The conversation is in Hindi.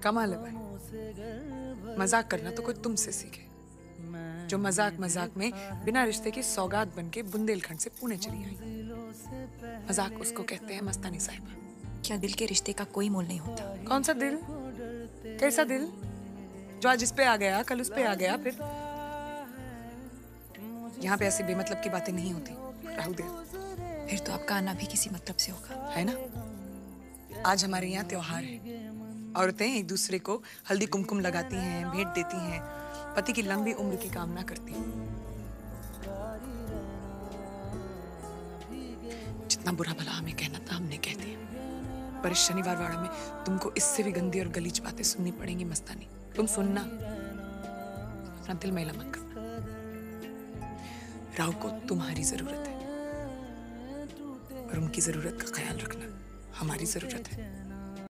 कमाल है भाई। मज़ाक करना तो कोई तुमसे सीखे। जो मज़ाक मज़ाक में बिना रिश्ते की सौगात बन के बुंदेलखंड से पुणे चली आई। मज़ाक उसको कहते हैं मस्तानी साहिबा। क्या दिल के रिश्ते का कोई मोल नहीं होता? कौन सा दिल? कैसा दिल? जो आज इस पे आ गया कल उस पे आ गया फिर? यहाँ पे ऐसी बेमतलब की बातें नहीं होती। राहुल देव फिर तो आपका आना भी किसी मतलब से होगा। है ना? आज हमारे यहाँ त्योहार है। औरतें एक दूसरे को हल्दी कुमकुम लगाती हैं, भेंट देती हैं, पति की लंबी उम्र की कामना करती हैं। जितना बुरा भला हमें कहना था, हमने कह दिया। पर इस शनिवार वाड़ा में तुमको इससे भी गंदी और गलीज बातें सुननी पड़ेंगी, मस्तानी। तुम सुनना, अपना दिल मैला मत कर राव को तुम्हारी ज़रूरत है। और उनकी ज़रूरत का ख्याल रखना हमारी ज़रूरत है।